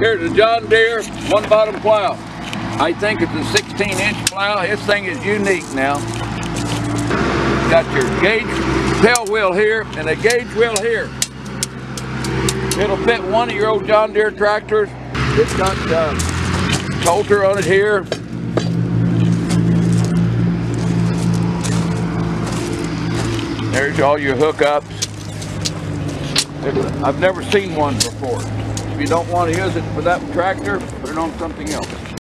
Here's a John Deere one bottom plow. I think it's a 16 inch plow. This thing is unique now. Got your gauge tail wheel here and a gauge wheel here. It'll fit one of your old John Deere tractors. It's got uh, Coulter on it here. There's all your hookups. I've never seen one before. If you don't want to use it for that tractor, put it on something else.